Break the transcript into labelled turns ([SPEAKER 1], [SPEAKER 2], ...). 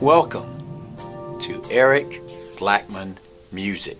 [SPEAKER 1] Welcome to Eric Blackman Music.